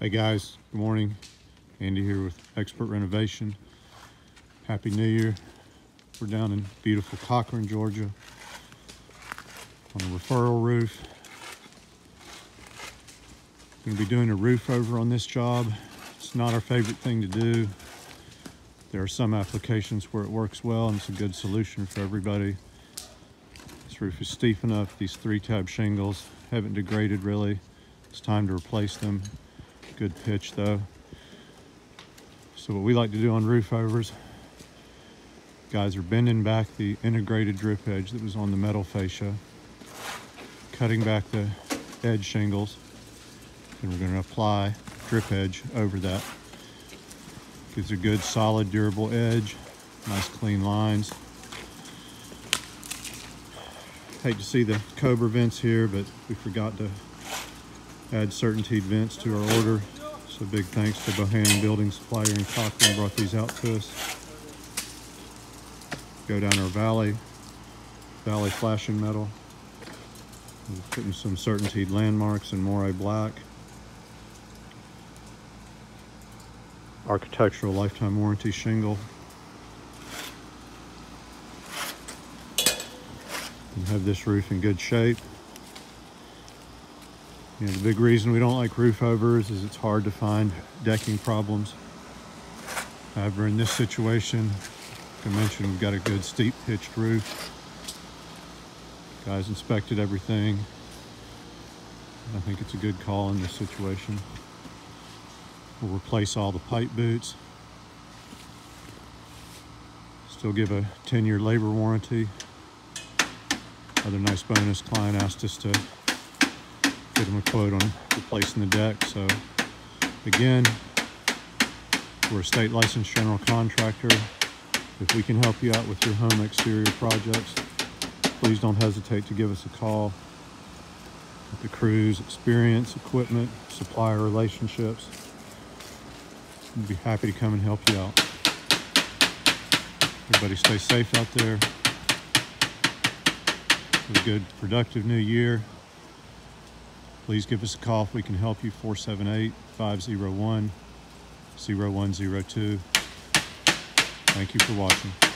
Hey guys, good morning. Andy here with Expert Renovation. Happy New Year. We're down in beautiful Cochran, Georgia on a referral roof. To be doing a roof over on this job. It's not our favorite thing to do. There are some applications where it works well and it's a good solution for everybody. This roof is steep enough. These three tab shingles haven't degraded really. It's time to replace them. Good pitch though. So what we like to do on roof overs, guys are bending back the integrated drip edge that was on the metal fascia, cutting back the edge shingles, and we're going to apply drip edge over that. Gives a good solid durable edge, nice clean lines. Hate to see the Cobra vents here, but we forgot to add CertainTeed vents to our order. So big thanks to Bohannon Building Supplier in Cochran brought these out to us. Go down our valley, valley flashing metal. We're putting some CertainTeed landmarks in Moire Black. Architectural lifetime warranty shingle. And have this roof in good shape. You know, the big reason we don't like roof overs is it's hard to find decking problems. However, in this situation, like I mentioned, we've got a good steep pitched roof. Guys inspected everything. I think it's a good call in this situation. We'll replace all the pipe boots. Still give a 10-year labor warranty. Other nice bonus, client asked us to give him a quote on replacing the deck. So again, we're a state licensed general contractor. If we can help you out with your home exterior projects, please don't hesitate to give us a call. With the crew's experience, equipment, supplier relationships, we'd be happy to come and help you out. Everybody stay safe out there. Have a good, productive new year. Please give us a call if we can help you, 478-501-0102. Thank you for watching.